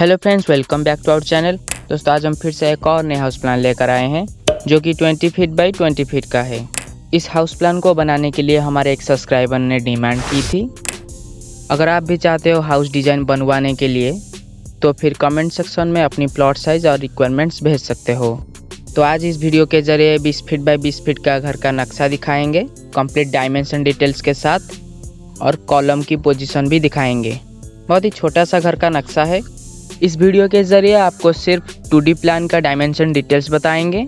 Hello friends welcome back to our channel दोस्तों, आज हम फिर से एक और नए हाउस प्लान लेकर आए हैं, जो कि 20 फीट बाई 20 फीट का है। इस हाउस प्लान को बनाने के लिए हमारे एक सब्सक्राइबर ने डिमांड की थी। अगर आप भी चाहते हो हाउस डिज़ाइन बनवाने के लिए तो फिर कमेंट सेक्शन में अपनी प्लॉट साइज़ और रिक्वायरमेंट्स भेज सकते हो। तो आज इस वीडियो के ज़रिए 20 फीट बाई 20 फीट का घर का नक्शा दिखाएँगे कंप्लीट डायमेंशन डिटेल्स के साथ, और कॉलम की पोजीशन भी दिखाएँगे। बहुत ही छोटा सा घर का नक्शा है इस वीडियो के ज़रिए आपको सिर्फ़ टू प्लान का डायमेंशन डिटेल्स बताएँगे।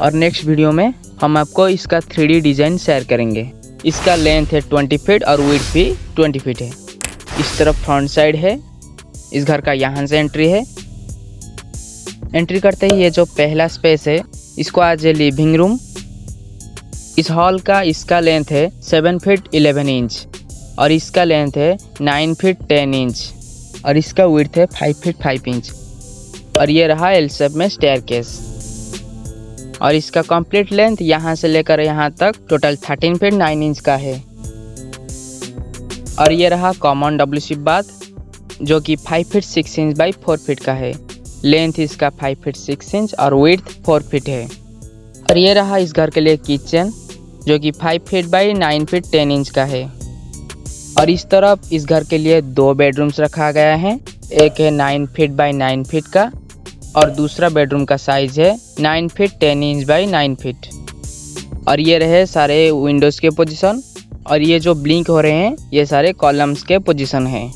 और नेक्स्ट वीडियो में हम आपको इसका थ्री डिज़ाइन शेयर करेंगे। इसका लेंथ है 20 फीट और विथ भी 20 फीट है। इस तरफ़ फ्रंट साइड है। इस घर का यहाँ से एंट्री है। एंट्री करते ही ये जो पहला स्पेस है, इसको आज है लिविंग रूम इस हॉल का इसका लेंथ है सेवन फीट इलेवन इंच और इसका लेंथ है नाइन फीट टेन इंच और इसका विर्थ है फाइव फीट फाइव इंच और ये रहा एल सेप में स्टेयर केस और इसका कंप्लीट लेंथ यहाँ से लेकर यहाँ तक total thirteen feet nine inch का है. और ये रहा कॉमन डब्ल्यू शिप बाथ जो कि five feet six inch by four feet का है. लेंथ इसका फाइव फीट सिक्स इंच और विर्थ फोर फीट है. और ये रहा इस घर के लिए किचन जो कि five feet by nine feet ten inch का है. और इस तरफ़ इस घर के लिए दो बेडरूम्स रखा गया है। एक है nine feet by nine feet का और दूसरा बेडरूम का साइज़ है nine feet ten inch by nine feet और ये रहे सारे विंडोज़ के पोजीशन और ये जो ब्लिंक हो रहे हैं, ये सारे कॉलम्स के पोजीशन हैं।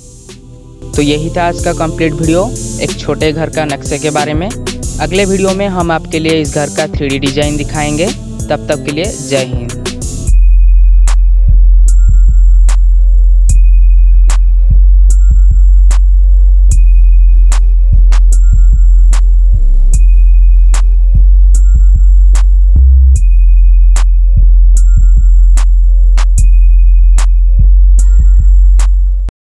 तो यही था आज का कंप्लीट वीडियो एक छोटे घर का नक्शे के बारे में। अगले वीडियो में हम आपके लिए इस घर का थ्री डिज़ाइन दिखाएँगे। तब तक के लिए जय हिंद।